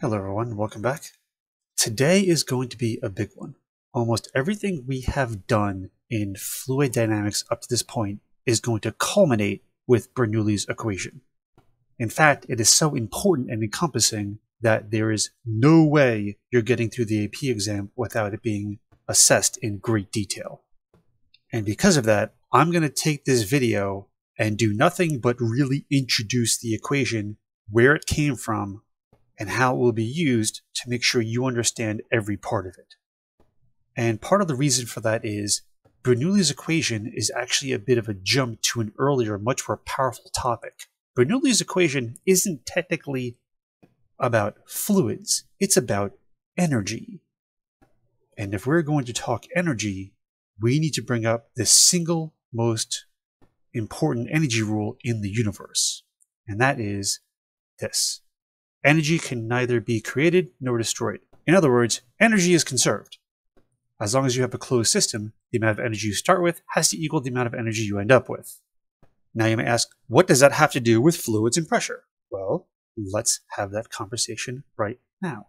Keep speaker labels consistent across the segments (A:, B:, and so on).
A: Hello everyone, welcome back. Today is going to be a big one. Almost everything we have done in fluid dynamics up to this point is going to culminate with Bernoulli's equation. In fact, it is so important and encompassing that there is no way you're getting through the AP exam without it being assessed in great detail. And because of that, I'm going to take this video and do nothing but really introduce the equation, where it came from, and how it will be used to make sure you understand every part of it. And part of the reason for that is Bernoulli's equation is actually a bit of a jump to an earlier, much more powerful topic. Bernoulli's equation isn't technically about fluids, it's about energy. And if we're going to talk energy, we need to bring up the single most important energy rule in the universe, and that is this energy can neither be created nor destroyed. In other words, energy is conserved. As long as you have a closed system, the amount of energy you start with has to equal the amount of energy you end up with. Now you may ask, what does that have to do with fluids and pressure? Well, let's have that conversation right now.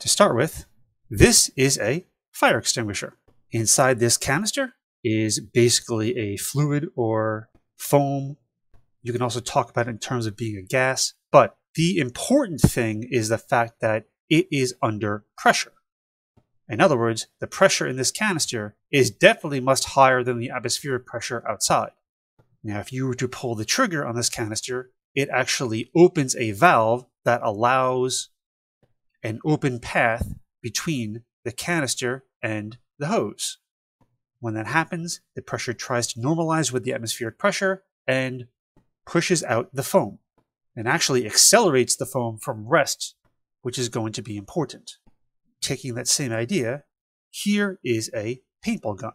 A: To start with, this is a fire extinguisher. Inside this canister is basically a fluid or foam. You can also talk about it in terms of being a gas, but the important thing is the fact that it is under pressure. In other words, the pressure in this canister is definitely much higher than the atmospheric pressure outside. Now, if you were to pull the trigger on this canister, it actually opens a valve that allows an open path between the canister and the hose. When that happens, the pressure tries to normalize with the atmospheric pressure and pushes out the foam and actually accelerates the foam from rest, which is going to be important. Taking that same idea, here is a paintball gun.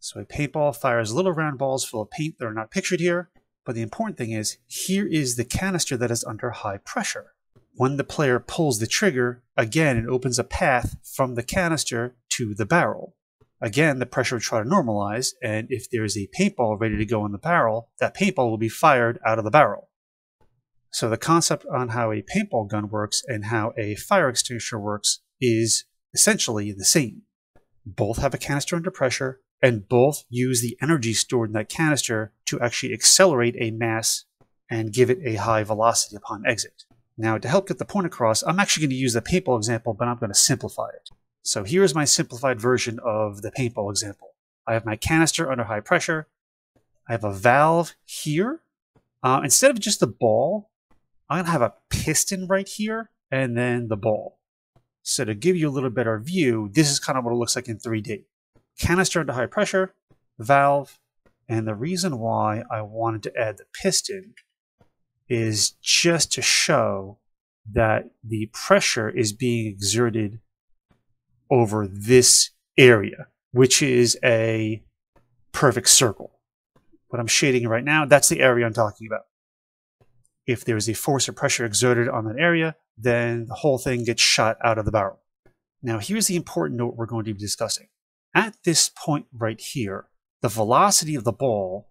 A: So a paintball fires little round balls full of paint that are not pictured here, but the important thing is here is the canister that is under high pressure. When the player pulls the trigger, again it opens a path from the canister to the barrel. Again, the pressure will try to normalize, and if there's a paintball ready to go in the barrel, that paintball will be fired out of the barrel. So the concept on how a paintball gun works and how a fire extinguisher works is essentially the same. Both have a canister under pressure, and both use the energy stored in that canister to actually accelerate a mass and give it a high velocity upon exit. Now, to help get the point across, I'm actually going to use the paintball example, but I'm going to simplify it. So here's my simplified version of the paintball example. I have my canister under high pressure. I have a valve here. Uh, instead of just the ball, I'm going to have a piston right here and then the ball. So to give you a little better view, this is kind of what it looks like in 3D. Canister under high pressure, valve, and the reason why I wanted to add the piston is just to show that the pressure is being exerted over this area, which is a perfect circle. What I'm shading right now, that's the area I'm talking about. If there's a force or pressure exerted on that area, then the whole thing gets shot out of the barrel. Now, here's the important note we're going to be discussing. At this point right here, the velocity of the ball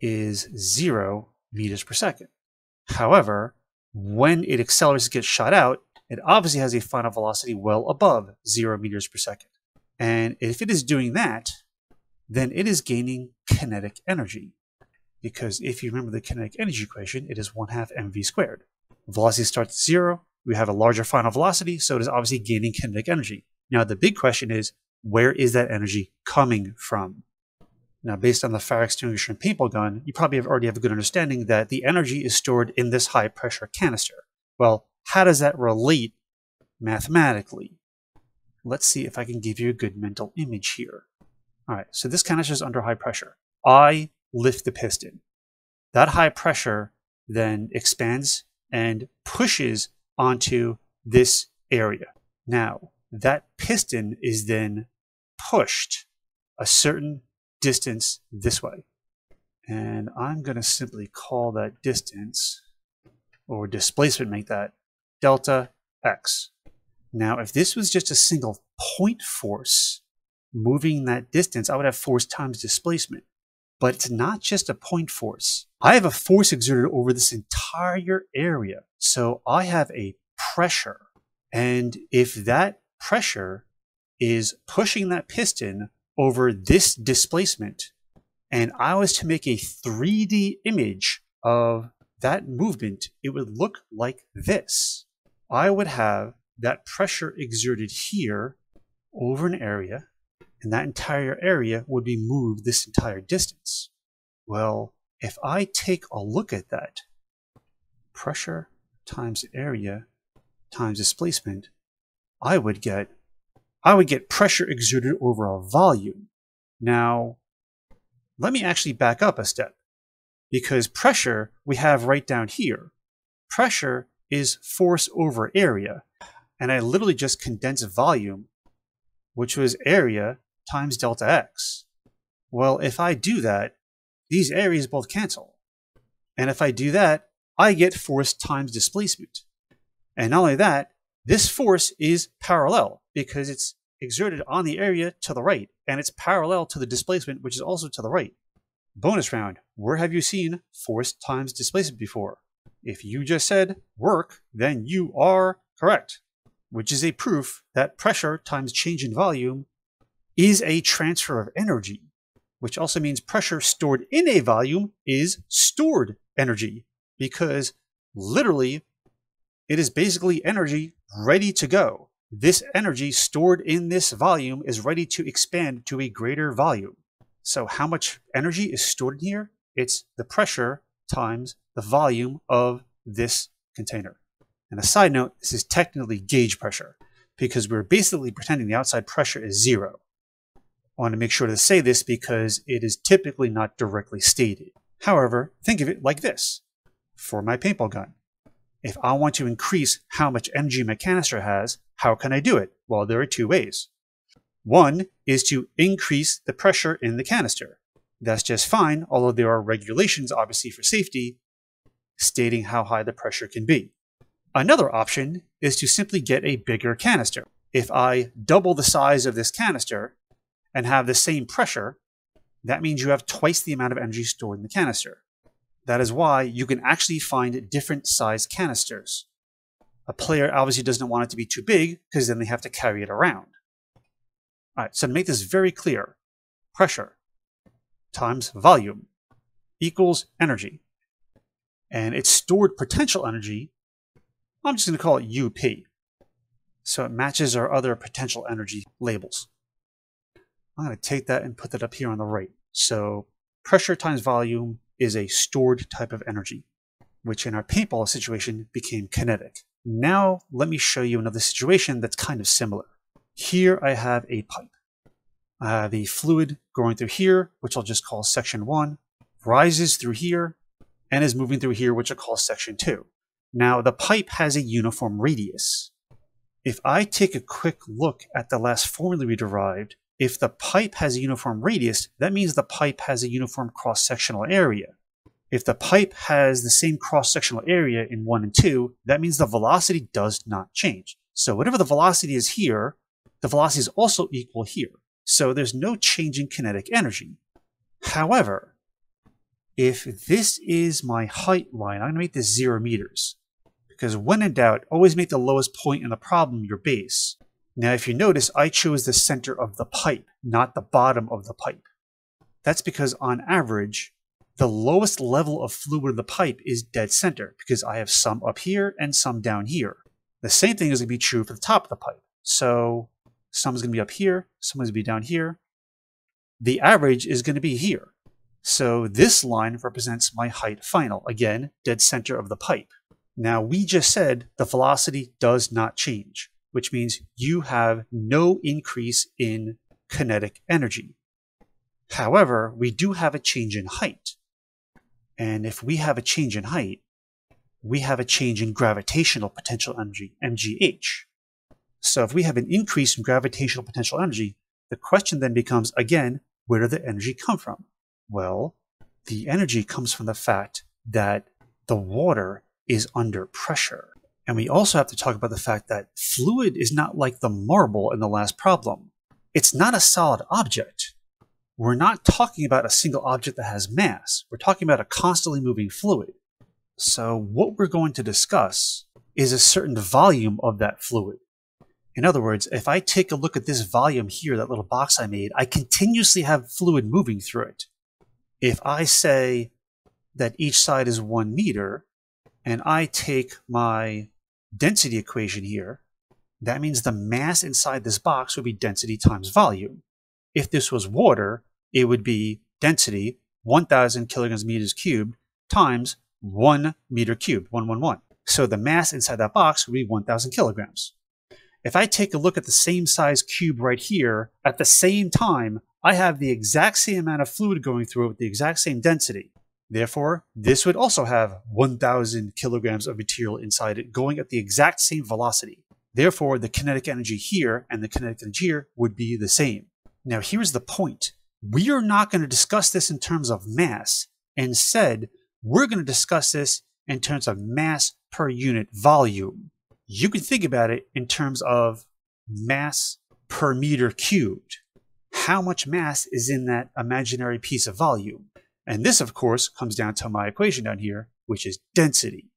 A: is zero meters per second. However, when it accelerates and gets shot out, it obviously has a final velocity well above 0 meters per second. And if it is doing that, then it is gaining kinetic energy. Because if you remember the kinetic energy equation, it is 1 half mv squared. Velocity starts at 0, we have a larger final velocity, so it is obviously gaining kinetic energy. Now the big question is, where is that energy coming from? Now, based on the fire extinguisher and paintball gun, you probably have already have a good understanding that the energy is stored in this high pressure canister. Well, how does that relate mathematically? Let's see if I can give you a good mental image here. All right, so this canister is under high pressure. I lift the piston. That high pressure then expands and pushes onto this area. Now, that piston is then pushed a certain distance this way. And I'm going to simply call that distance or displacement, make that delta x. Now, if this was just a single point force moving that distance, I would have force times displacement. But it's not just a point force. I have a force exerted over this entire area. So I have a pressure And if that pressure is pushing that piston over this displacement, and I was to make a 3D image of that movement, it would look like this. I would have that pressure exerted here over an area, and that entire area would be moved this entire distance. Well, if I take a look at that, pressure times area times displacement, I would get I would get pressure exerted over a volume. Now, let me actually back up a step because pressure we have right down here. Pressure is force over area, and I literally just condensed volume, which was area times delta x. Well, if I do that, these areas both cancel. And if I do that, I get force times displacement. And not only that, this force is parallel because it's exerted on the area to the right, and it's parallel to the displacement, which is also to the right. Bonus round, where have you seen force times displacement before? If you just said work, then you are correct, which is a proof that pressure times change in volume is a transfer of energy, which also means pressure stored in a volume is stored energy because literally it is basically energy ready to go. This energy stored in this volume is ready to expand to a greater volume. So how much energy is stored in here? It's the pressure times the volume of this container. And a side note, this is technically gauge pressure because we're basically pretending the outside pressure is zero. I want to make sure to say this because it is typically not directly stated. However, think of it like this. For my paintball gun, if I want to increase how much energy my canister has, how can I do it? Well, there are two ways. One is to increase the pressure in the canister. That's just fine, although there are regulations, obviously, for safety, stating how high the pressure can be. Another option is to simply get a bigger canister. If I double the size of this canister, and have the same pressure, that means you have twice the amount of energy stored in the canister. That is why you can actually find different size canisters. A player obviously doesn't want it to be too big because then they have to carry it around. All right, so to make this very clear, pressure times volume equals energy. And its stored potential energy, I'm just going to call it UP. So it matches our other potential energy labels. I'm going to take that and put that up here on the right. So pressure times volume is a stored type of energy, which in our paintball situation became kinetic. Now let me show you another situation that's kind of similar. Here I have a pipe. I have fluid going through here, which I'll just call section 1, rises through here, and is moving through here, which I'll call section 2. Now the pipe has a uniform radius. If I take a quick look at the last formula we derived, if the pipe has a uniform radius, that means the pipe has a uniform cross-sectional area. If the pipe has the same cross-sectional area in 1 and 2, that means the velocity does not change. So whatever the velocity is here, the velocity is also equal here. So there's no change in kinetic energy. However, if this is my height line, I'm going to make this 0 meters. Because when in doubt, always make the lowest point in the problem your base. Now, if you notice, I chose the center of the pipe, not the bottom of the pipe. That's because on average, the lowest level of fluid in the pipe is dead center because I have some up here and some down here. The same thing is going to be true for the top of the pipe. So some is going to be up here, some is going to be down here. The average is going to be here. So this line represents my height final. Again, dead center of the pipe. Now we just said the velocity does not change which means you have no increase in kinetic energy. However, we do have a change in height. And if we have a change in height, we have a change in gravitational potential energy, MGH. So if we have an increase in gravitational potential energy, the question then becomes, again, where did the energy come from? Well, the energy comes from the fact that the water is under pressure. And we also have to talk about the fact that fluid is not like the marble in the last problem. It's not a solid object. We're not talking about a single object that has mass. We're talking about a constantly moving fluid. So what we're going to discuss is a certain volume of that fluid. In other words, if I take a look at this volume here, that little box I made, I continuously have fluid moving through it. If I say that each side is one meter, and I take my density equation here, that means the mass inside this box would be density times volume. If this was water, it would be density 1,000 kilograms meters cubed times 1 meter cubed, 111. So the mass inside that box would be 1,000 kilograms. If I take a look at the same size cube right here, at the same time, I have the exact same amount of fluid going through it with the exact same density. Therefore, this would also have 1,000 kilograms of material inside it going at the exact same velocity. Therefore, the kinetic energy here and the kinetic energy here would be the same. Now, here's the point. We are not going to discuss this in terms of mass. Instead, we're going to discuss this in terms of mass per unit volume you can think about it in terms of mass per meter cubed. How much mass is in that imaginary piece of volume? And this, of course, comes down to my equation down here, which is density.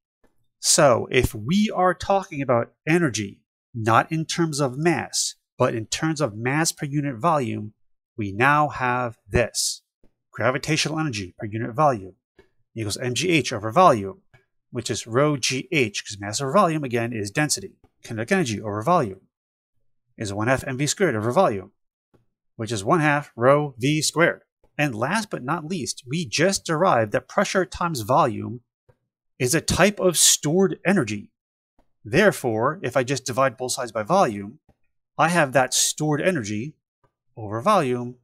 A: So if we are talking about energy, not in terms of mass, but in terms of mass per unit volume, we now have this. Gravitational energy per unit volume equals mgh over volume which is rho gh, because mass over volume, again, is density. Kinetic energy over volume is 1 half mv squared over volume, which is 1 half rho v squared. And last but not least, we just derived that pressure times volume is a type of stored energy. Therefore, if I just divide both sides by volume, I have that stored energy over volume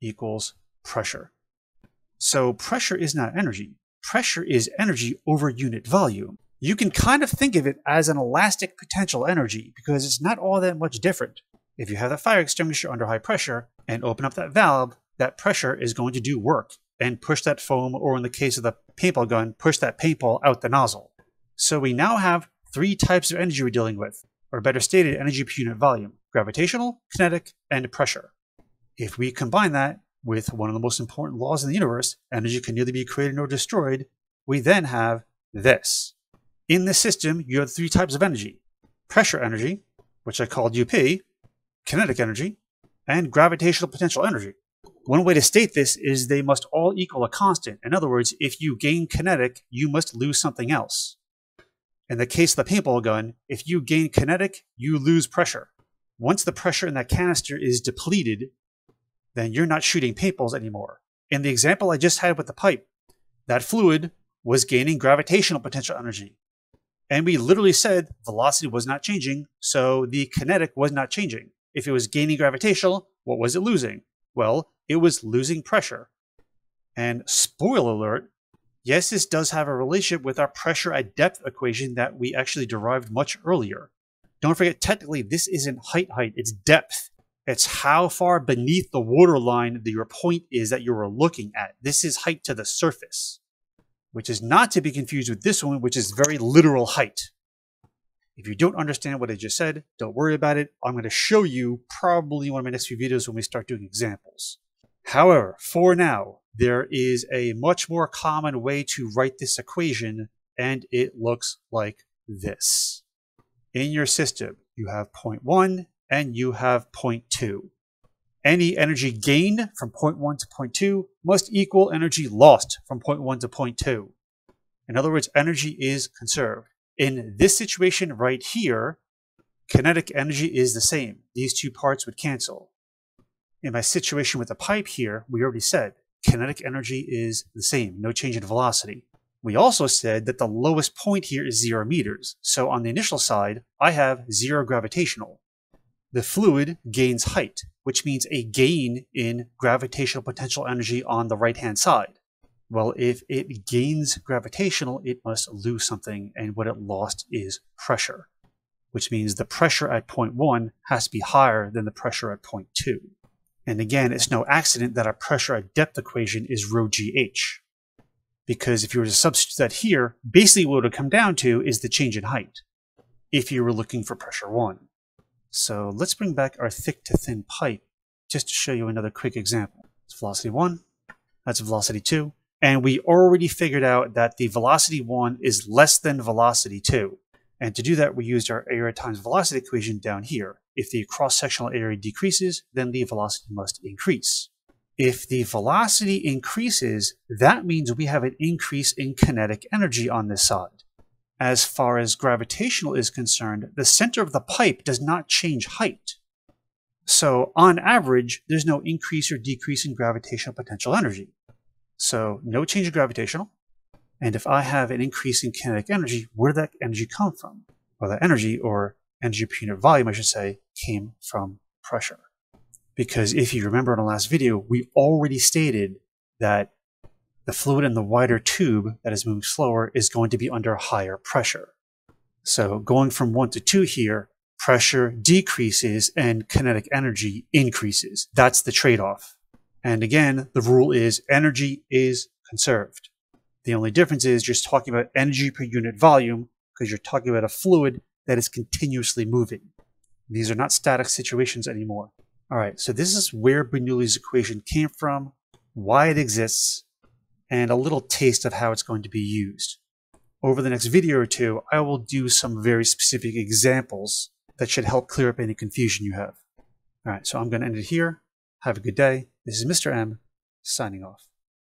A: equals pressure. So pressure is not energy pressure is energy over unit volume. You can kind of think of it as an elastic potential energy because it's not all that much different. If you have the fire extinguisher under high pressure and open up that valve, that pressure is going to do work and push that foam, or in the case of the paintball gun, push that paintball out the nozzle. So we now have three types of energy we're dealing with, or better stated, energy per unit volume gravitational, kinetic, and pressure. If we combine that, with one of the most important laws in the universe energy can neither be created nor destroyed, we then have this. In this system, you have three types of energy pressure energy, which I called UP, kinetic energy, and gravitational potential energy. One way to state this is they must all equal a constant. In other words, if you gain kinetic, you must lose something else. In the case of the paintball gun, if you gain kinetic, you lose pressure. Once the pressure in that canister is depleted, then you're not shooting paintballs anymore. In the example I just had with the pipe, that fluid was gaining gravitational potential energy. And we literally said velocity was not changing, so the kinetic was not changing. If it was gaining gravitational, what was it losing? Well, it was losing pressure. And spoiler alert, yes, this does have a relationship with our pressure at depth equation that we actually derived much earlier. Don't forget, technically, this isn't height height, it's depth. It's how far beneath the waterline that your point is that you are looking at. This is height to the surface, which is not to be confused with this one, which is very literal height. If you don't understand what I just said, don't worry about it. I'm going to show you probably one of my next few videos when we start doing examples. However, for now, there is a much more common way to write this equation, and it looks like this. In your system, you have point 1 and you have point 2. Any energy gained from point 1 to point 2 must equal energy lost from point 1 to point 2. In other words, energy is conserved. In this situation right here, kinetic energy is the same. These two parts would cancel. In my situation with the pipe here, we already said kinetic energy is the same, no change in velocity. We also said that the lowest point here is zero meters. So on the initial side, I have zero gravitational the fluid gains height, which means a gain in gravitational potential energy on the right hand side. Well, if it gains gravitational, it must lose something, and what it lost is pressure, which means the pressure at point one has to be higher than the pressure at point two. And again, it's no accident that our pressure at depth equation is rho gh. Because if you were to substitute that here, basically what it would come down to is the change in height, if you were looking for pressure one. So let's bring back our thick to thin pipe just to show you another quick example. It's velocity 1, that's velocity 2, and we already figured out that the velocity 1 is less than velocity 2. And to do that, we used our area times velocity equation down here. If the cross-sectional area decreases, then the velocity must increase. If the velocity increases, that means we have an increase in kinetic energy on this side. As far as gravitational is concerned, the center of the pipe does not change height. So on average, there's no increase or decrease in gravitational potential energy. So no change in gravitational. And if I have an increase in kinetic energy, where did that energy come from? Well, that energy, or energy per unit volume, I should say, came from pressure. Because if you remember in the last video, we already stated that the fluid in the wider tube that is moving slower is going to be under higher pressure. So going from 1 to 2 here, pressure decreases and kinetic energy increases. That's the trade-off. And again, the rule is energy is conserved. The only difference is just talking about energy per unit volume because you're talking about a fluid that is continuously moving. These are not static situations anymore. All right, so this is where Bernoulli's equation came from, why it exists, and a little taste of how it's going to be used. Over the next video or two, I will do some very specific examples that should help clear up any confusion you have. All right, so I'm going to end it here. Have a good day. This is Mr. M, signing off.